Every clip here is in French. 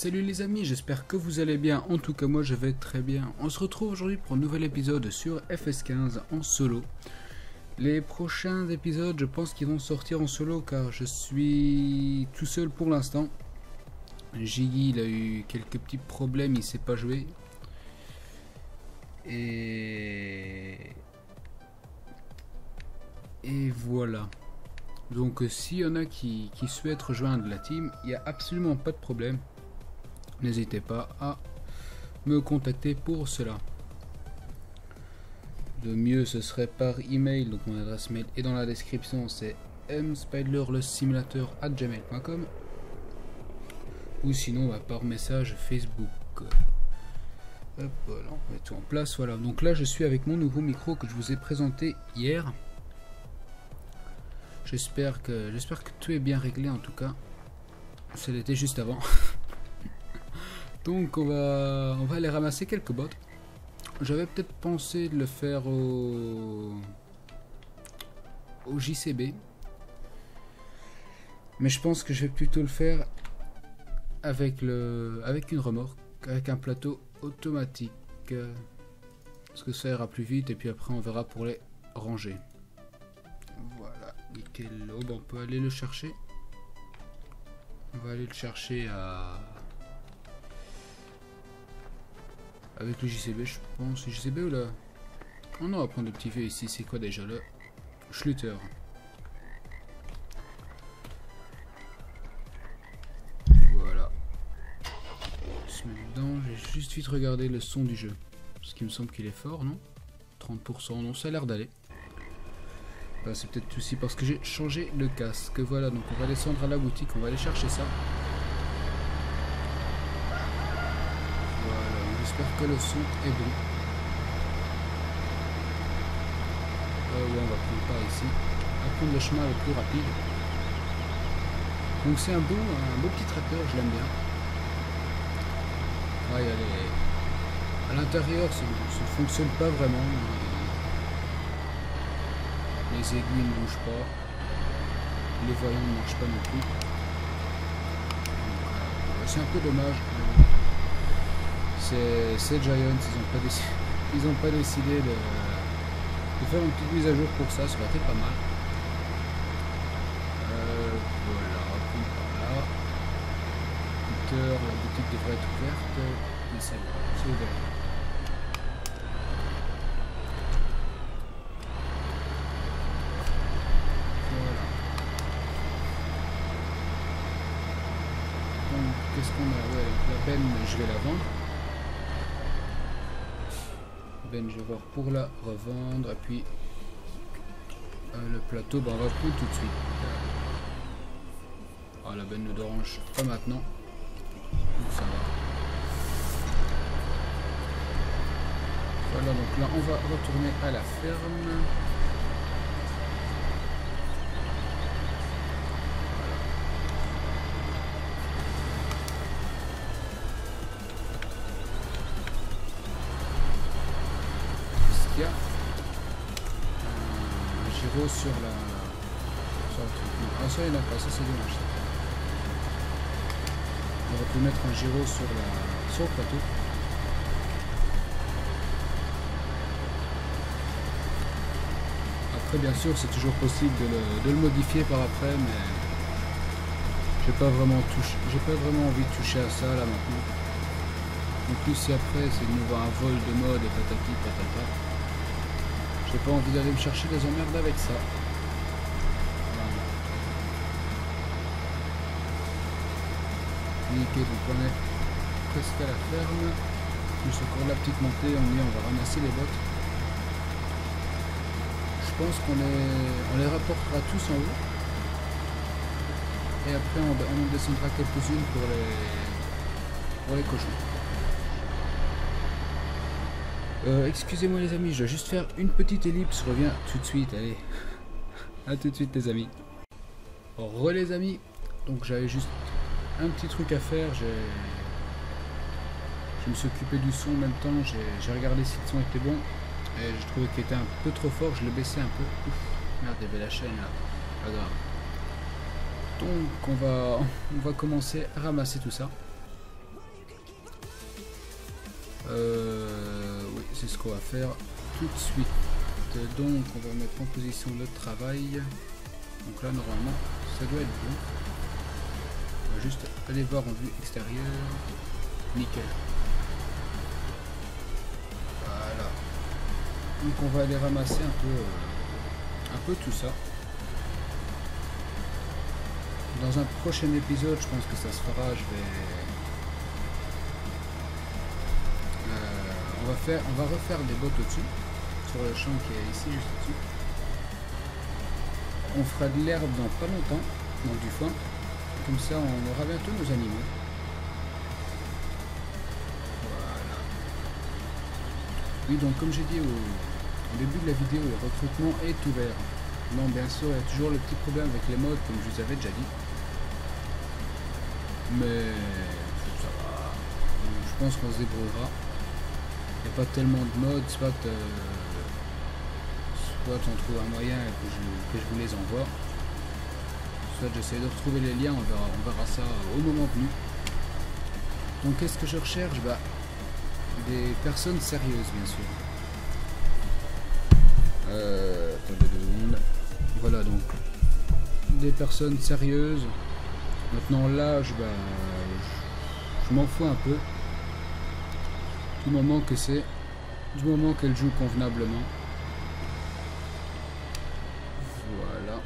Salut les amis, j'espère que vous allez bien. En tout cas, moi je vais très bien. On se retrouve aujourd'hui pour un nouvel épisode sur FS15 en solo. Les prochains épisodes, je pense qu'ils vont sortir en solo car je suis tout seul pour l'instant. Jiggy, il a eu quelques petits problèmes, il sait pas jouer. Et. Voilà. Donc s'il y en a qui, qui souhaitent rejoindre la team, il n'y a absolument pas de problème. N'hésitez pas à me contacter pour cela. Le mieux ce serait par email, donc mon adresse mail est dans la description, c'est gmail.com ou sinon bah, par message Facebook. Hop, voilà, on met tout en place. Voilà, donc là je suis avec mon nouveau micro que je vous ai présenté hier. J'espère que j'espère que tout est bien réglé en tout cas. Ça l'était juste avant. Donc on va on va aller ramasser quelques bottes. J'avais peut-être pensé de le faire au JCB. Mais je pense que je vais plutôt le faire avec le avec une remorque, avec un plateau automatique. Parce que ça ira plus vite et puis après on verra pour les ranger. Nickel l'aube, on peut aller le chercher. On va aller le chercher à... Avec le JCB, je pense. JCB ou là Oh non, on va prendre le petit vieux ici. C'est quoi déjà le Schluter. Voilà. se met dedans. J'ai juste vite regardé le son du jeu. Parce qu'il me semble qu'il est fort, non 30%, non, ça a l'air d'aller. Bah, c'est peut-être aussi parce que j'ai changé le casque. Voilà, donc on va descendre à la boutique, on va aller chercher ça. Voilà, que le son est bon. Euh, on va prendre par ici. Va prendre le chemin le plus rapide. Donc c'est un beau, un beau petit tracteur, je l'aime bien. Ouais, À l'intérieur, ça ne fonctionne pas vraiment les aiguilles ne bougent pas, les voyants ne marchent pas non plus. Euh, c'est un peu dommage. C'est Giants, ils n'ont pas, pas décidé de, faire une petite mise à jour pour ça, ça aurait été pas mal. Euh, voilà, par là. la boutique devrait être ouverte, mais c'est ouvert. qu'est-ce qu'on a? Ouais, la benne, je vais la vendre. Ben, je vais voir pour la revendre. Et puis, euh, le plateau, ben, on va prendre tout de suite. Ah, la benne ne dérange pas maintenant. Donc, ça va. Voilà, donc là, on va retourner à la ferme. Sur la. Sur le truc. Ah, ça, il n'y en a pas, ça c'est dommage. On va pu mettre un gyro sur, la, sur le plateau. Après, bien sûr, c'est toujours possible de le, de le, modifier par après, mais j'ai pas vraiment touché, j'ai pas vraiment envie de toucher à ça là maintenant. En plus, si après c'est de nouveau un vol de mode et patati patata. J'ai pas envie d'aller me chercher des emmerdes avec ça. Nickel, donc on est presque à la ferme. Plus encore la petite montée, on y on va ramasser les bottes. Je pense qu'on les, on les rapportera tous en haut. Et après on, on descendra quelques-unes pour les, pour les cochons. Euh, excusez-moi les amis, je dois juste faire une petite ellipse, reviens tout de suite, allez. A tout de suite les amis. Re les amis, donc j'avais juste un petit truc à faire. Je me suis occupé du son en même temps, j'ai regardé si le son était bon, et je trouvais qu'il était un peu trop fort, je l'ai baissé un peu. Merde, il y avait la chaîne là, pas. Donc on va, on va commencer à ramasser tout ça. Euh, c'est ce qu'on va faire tout de suite. Donc, on va mettre en position de travail. Donc là, normalement, ça doit être bon. On va juste aller voir en vue extérieure. Nickel. Voilà. Donc, on va aller ramasser un peu, euh, un peu tout ça. Dans un prochain épisode, je pense que ça se fera. Je vais faire, on va refaire des bottes au-dessus, sur le champ qui est ici juste au-dessus. On fera de l'herbe dans pas longtemps, donc du foin. Comme ça, on aura bientôt nos animaux. Voilà. Oui, donc comme j'ai dit au, au, début de la vidéo, le recrutement est ouvert. Non, bien sûr, il y a toujours le petit problème avec les modes, comme je vous avais déjà dit. Mais ça va. Je pense qu'on se débrouillera pas tellement de modes, soit, euh, soit on trouve un moyen que je, que je vous les envoie, soit j'essaie de retrouver les liens, on verra, on verra ça au moment venu. Donc qu'est-ce que je recherche? Bah, Des personnes sérieuses bien sûr. Euh, voilà donc des personnes sérieuses. Maintenant l'âge, bah, je m'en fous un peu du moment que c'est, du moment qu'elle joue convenablement. Voilà.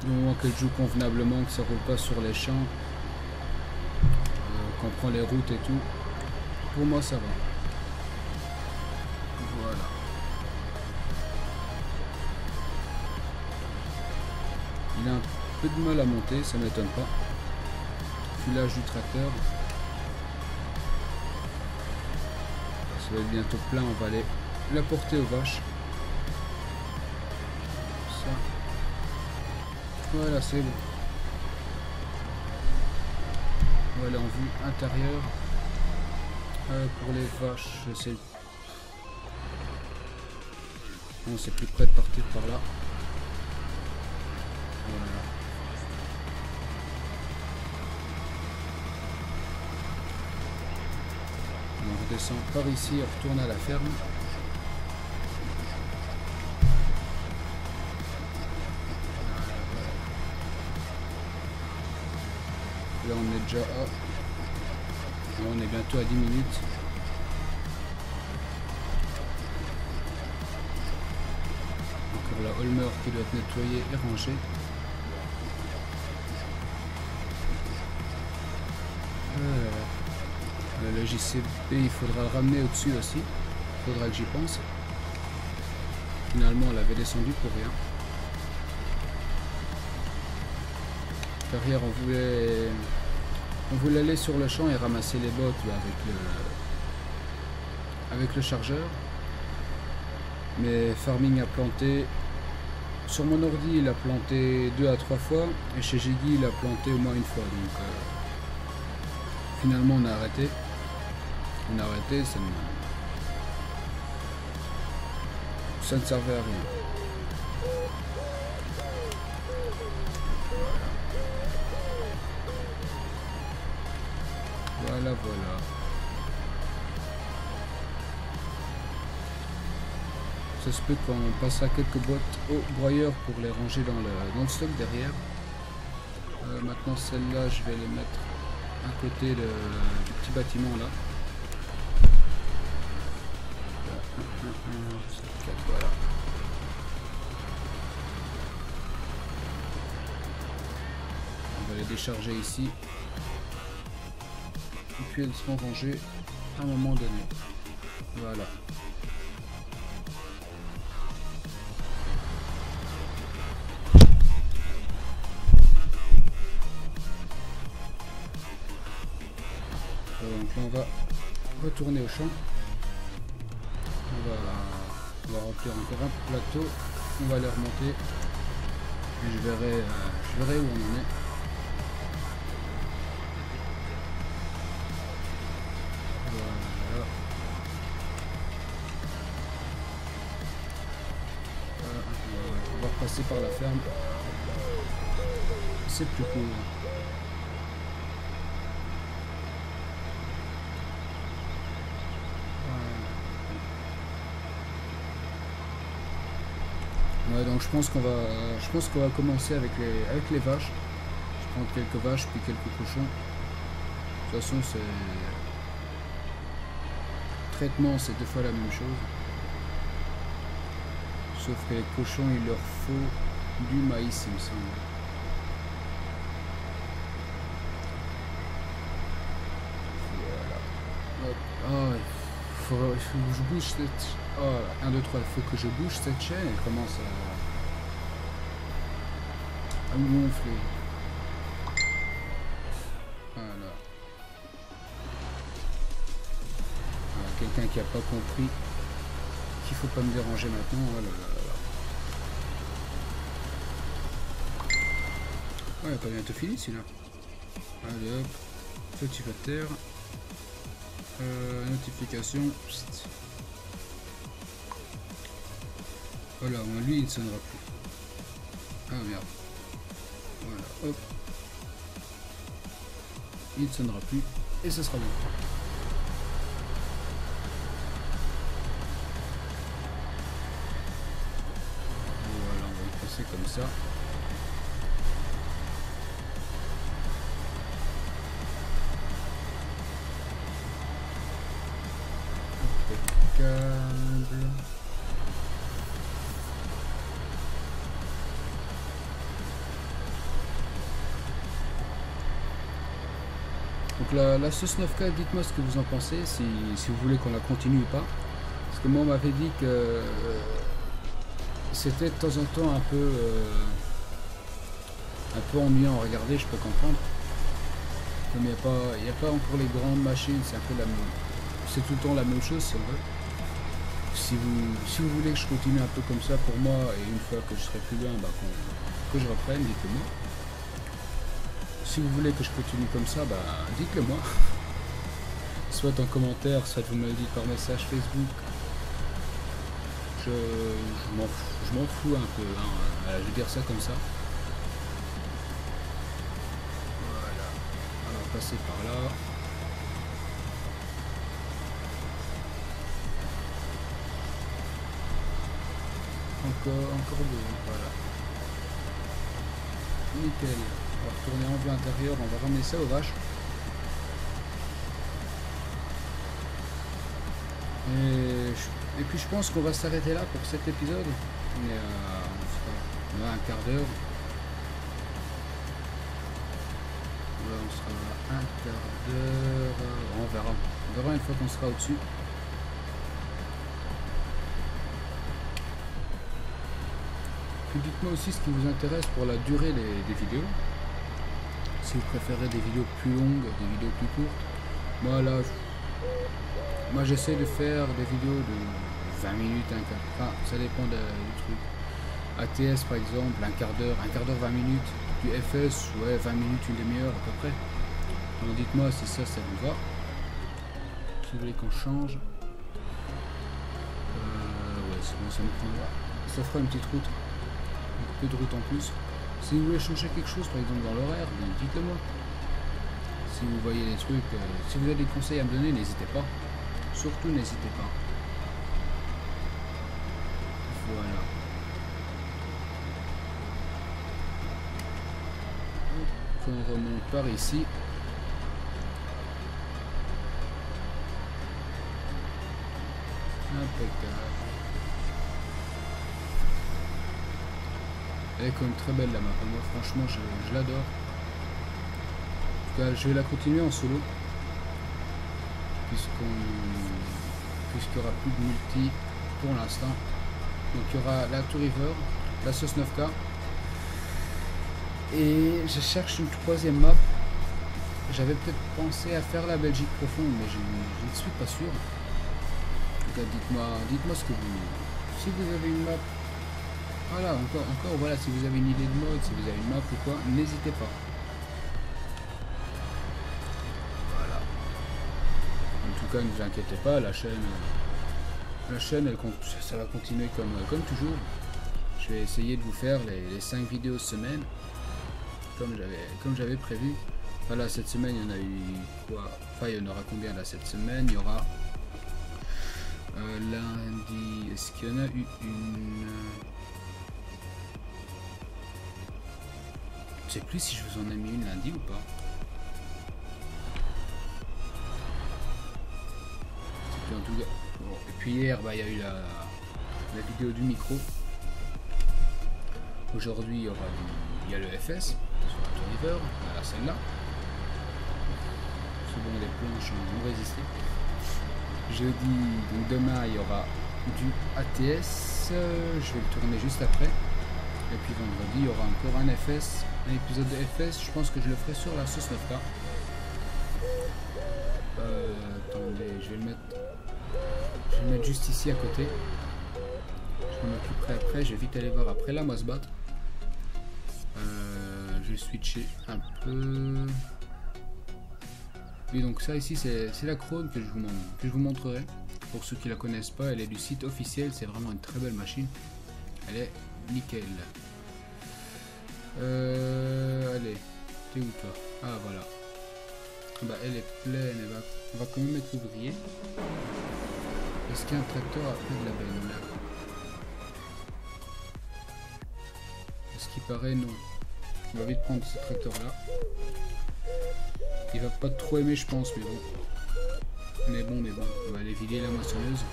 Du moment qu'elle joue convenablement, que ça roule pas sur les champs, euh, qu'on prend les routes et tout, pour moi ça va. Voilà. Il a un peu de mal à monter, ça m'étonne pas. Filage du tracteur. Bientôt plein, on va aller la porter aux vaches. Ça. Voilà, c'est bon. Aller en vue intérieure. Euh, pour les vaches, j'essaie. Bon, c'est plus près de partir par là. Voilà. On redescend par ici et retourne à la ferme. Là on est déjà à... On est bientôt à 10 minutes. Encore la Holmer qui doit être nettoyée et rangée. Le JCB, il faudra le ramener au-dessus aussi. Il faudra que j'y pense. Finalement, on l'avait descendu pour rien. Derrière, on voulait, aller sur le champ et ramasser les bottes avec le, avec le chargeur. Mais Farming a planté. Sur mon ordi, il a planté deux à trois fois. Et chez Jiggy, il a planté au moins une fois. Donc, euh, finalement, on a arrêté. Arrêté, ça ne... ça ne servait à rien. Voilà, voilà. Ça se peut qu'on passera quelques boîtes au broyeur pour les ranger dans le, dans le stock derrière. Euh, maintenant celle-là, je vais les mettre à côté du petit bâtiment là. On va les décharger ici. Et puis elles seront rangées à un moment donné. Voilà. Donc là on va retourner au champ. On va remplir encore un plateau. On va les remonter. Et je verrai, euh, je verrai où on en est. Repasser par la ferme. C'est plus cool. Voilà. Donc je pense qu'on va, je pense qu'on va commencer avec les, vaches. Je prends quelques vaches puis quelques cochons. De toute façon, c'est traitement, c'est deux fois la même chose. Sauf que les cochons, il leur faut du maïs, il me semble. Voilà. Hop. Oh, il faut, il faut que je bouge cette... Oh, 1, 2, 3, il faut que je bouge cette chaîne. Elle commence à... à me gonfler. Voilà. Quelqu'un qui a pas compris qu'il faut pas me déranger maintenant. Oh là là là là. Ouais, pas bientôt fini celui-là. Allez hop, petit terre. Euh, notification. Psst. Voilà, lui il ne sonnera plus. Ah merde. Voilà, hop. Il ne sonnera plus. Et ce sera bon. Voilà, on va le passer comme ça. Donc la, la sauce 9K, dites-moi ce que vous en pensez, si, vous voulez qu'on la continue ou pas. Parce que moi on m'avait dit que euh, c'était de temps en temps un peu euh, un peu ennuyant à regarder, je peux comprendre. Comme il n'y a, pas- a pas encore les grandes machines, c'est un peu la. C'est tout le temps la même chose on veut. Si vous, si vous voulez que je continue un peu comme ça pour moi, et une fois que je serai plus loin, bah, que je reprenne, dites-le moi. Si vous voulez que je continue comme ça, bah, dites-le moi. Soit en commentaire, soit vous me le dites par message Facebook. Je, je m'en fous, un peu, hein. Voilà, je vais dire ça comme ça. Voilà. On va passer par là. Encore, encore deux, voilà. Nickel. Va retourner en vue intérieure, on va ramener ça aux vaches. Et, puis je pense qu'on va s'arrêter là pour cet épisode. On est à, on un quart d'heure. Là, on sera à un quart d'heure. On verra. On verra une fois qu'on sera au-dessus. Puis dites-moi aussi ce qui vous intéresse pour la durée des vidéos. Vous préférez des vidéos plus longues, des vidéos plus courtes. Moi là, moi j'essaie de faire des vidéos de 20 minutes, un quart. Ça dépend du truc. ATS par exemple, un quart d'heure, un quart d'heure, 20 minutes. Du FS, ouais, 20 minutes, une demi-heure à peu près. Donc dites-moi si ça, ça vous va. Si vous voulez qu'on change. Euh, ouais, c'est bon, ça me prendra. Ça fera une petite route. Un peu de route en plus. Si vous voulez changer quelque chose, par exemple dans l'horaire, ben, dites-le moi. Si vous voyez des trucs, euh, si vous avez des conseils à me donner, n'hésitez pas. Surtout, n'hésitez pas. Voilà. On remonte par ici. Impeccable. Elle est quand même très belle la map. Moi franchement je, l'adore. En tout cas je vais la continuer en solo. Puisqu'on puisqu'il n'y aura plus de multi pour l'instant. Donc il y aura la Tour River, la sauce 9K. Et je cherche une troisième map. J'avais peut-être pensé à faire la Belgique profonde, mais je, ne suis pas sûr. En tout cas, dites-moi dites ce que vous... Si vous avez une map voilà, encore, encore, voilà, si vous avez une idée de mode, si vous avez une map ou quoi, n'hésitez pas. Voilà. En tout cas, ne vous inquiétez pas, la chaîne, euh, la chaîne, elle, ça va continuer comme, euh, comme toujours. Je vais essayer de vous faire les, 5 vidéos semaine, comme j'avais, comme j'avais prévu. Voilà, cette semaine, il y en a eu quoi? Enfin, il y en aura combien là cette semaine? Il y aura euh, lundi. Est-ce qu'il y en a eu une Je sais plus si je vous en ai mis une lundi ou pas. cas. Et puis hier, bah, il y a eu la, vidéo du micro. Aujourd'hui, il y y a le FS sur la Tour River, voilà celle-là. Souvent les planches ont résisté. Jeudi, donc demain, il y aura du ATS. Je vais le tourner juste après. Et puis vendredi, il y aura encore un FS, un épisode de FS. Je pense que je le ferai sur la sauce 9K. Euh, attendez, je vais le mettre. Je vais le mettre juste ici à côté. Je m'en occuperai après. Je vais vite aller voir après la moi se battre. Euh, je vais switcher un peu. Oui, donc ça ici, c'est la Krone que je, vous, que je vous montrerai. Pour ceux qui la connaissent pas, elle est du site officiel. C'est vraiment une très belle machine. Elle est nickel. Euh, allez, t'es où toi? Ah, voilà. Bah, elle est pleine. Elle va, on va quand même mettre l'ouvrier. Est-ce qu'il y a tracteur après de la benne? Là Est-ce qu'il paraît? Non On va vite prendre ce tracteur là. Il va pas trop aimer, je pense, mais bon. Mais bon, mais bon. On va aller vider la moissonneuse.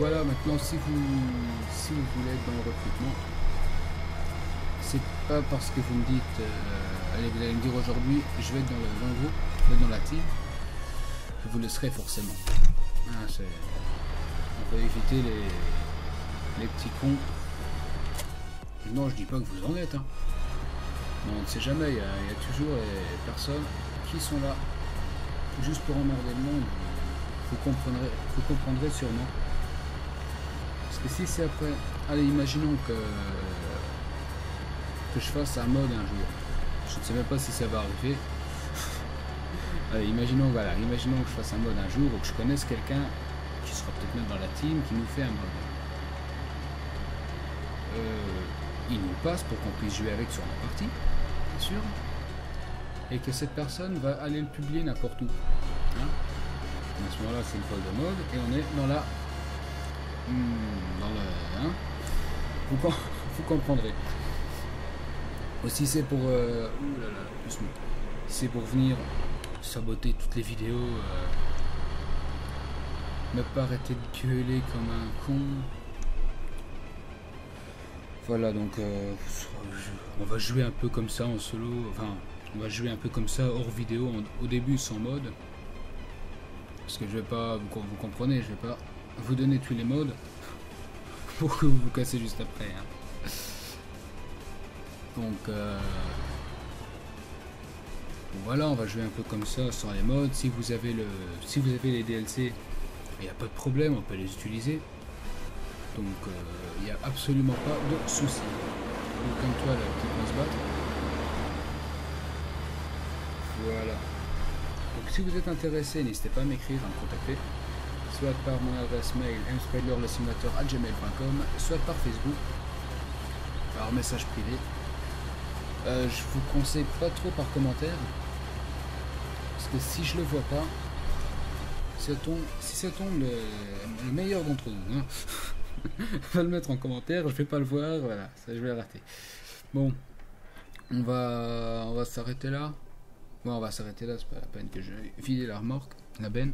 Voilà, maintenant, si vous, si vous voulez être dans le recrutement, c'est pas parce que vous me dites, euh, allez, vous allez me dire aujourd'hui, je vais être dans, le, vous, je vais être dans la team, que vous le serez forcément. C'est on peut éviter les, les petits cons. Non, je dis pas que vous en êtes. Hein. on ne sait jamais, il y, a toujours des personnes qui sont là juste pour emmerder le monde. Vous comprendrez, vous comprendrez sûrement. Que si c'est après... Allez, imaginons que, que je fasse un mode un jour. Je ne sais même pas si ça va arriver. allez, imaginons, voilà, imaginons que je fasse un mode un jour ou que je connaisse quelqu'un qui sera peut-être même dans la team, qui nous fait un mode. Euh, il nous passe pour qu'on puisse jouer avec sur la partie, bien sûr, et que cette personne va aller le publier n'importe où. Hein. à ce moment-là, c'est une folle de mode, et on est dans la... Hmm, dans le... Hein vous, vous, comprendrez. Aussi, c'est pour... Euh, c'est pour venir saboter toutes les vidéos. Euh, ne pas arrêter de gueuler comme un con. Voilà, donc euh, on va jouer un peu comme ça en solo. Enfin, on va jouer un peu comme ça hors vidéo au début sans mode. Parce que je vais pas, vous, vous, comprenez, je vais pas vous donner tous les modes pour que vous vous cassez juste après. Hein. Donc euh, voilà, on va jouer un peu comme ça sans les modes. Si vous avez le, si vous avez les DLC, il n'y a pas de problème, on peut les utiliser. Donc il euh, n'y a absolument pas de souci. comme toi là qui va se battre. Voilà. Donc si vous êtes intéressé, n'hésitez pas à m'écrire, à me contacter. Soit par mon adresse mail gmail.com soit par Facebook, par message privé. Euh, je vous conseille pas trop par commentaire, parce que si je le vois pas, si ça tombe le, meilleur d'entre nous, hein. va le mettre en commentaire, je vais pas le voir, voilà, ça je vais rater. Bon, on va, on va s'arrêter là. Bon, on va s'arrêter là, c'est pas la peine que je vide la remorque, la benne.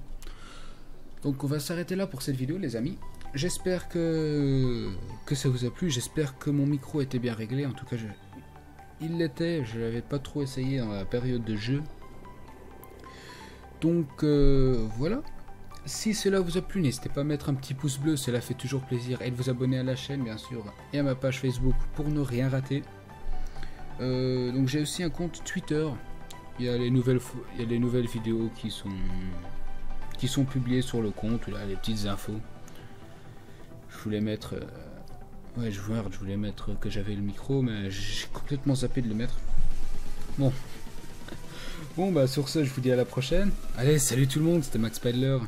Donc on va s'arrêter là pour cette vidéo les amis. J'espère que, ça vous a plu, j'espère que mon micro était bien réglé, en tout cas il l'était, je l'avais pas trop essayé dans la période de jeu. Donc euh, voilà, si cela vous a plu, n'hésitez pas à mettre un petit pouce bleu, cela fait toujours plaisir. Et de vous abonner à la chaîne, bien sûr, et à ma page Facebook pour ne rien rater. Euh, donc j'ai aussi un compte Twitter. Il y il y a les nouvelles vidéos qui sont, qui sont publiées sur le compte. Là, les petites infos. Je voulais mettre... Euh, ouais, je voulais, je voulais mettre que j'avais le micro, mais j'ai complètement zappé de le mettre. Bon. Bon, bah sur ce, je vous dis à la prochaine. Allez, salut tout le monde, c'était Max Pedler.